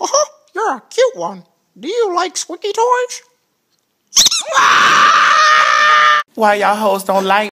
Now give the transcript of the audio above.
Uh-huh. You're a cute one. Do you like squeaky toys? Why y'all hoes don't like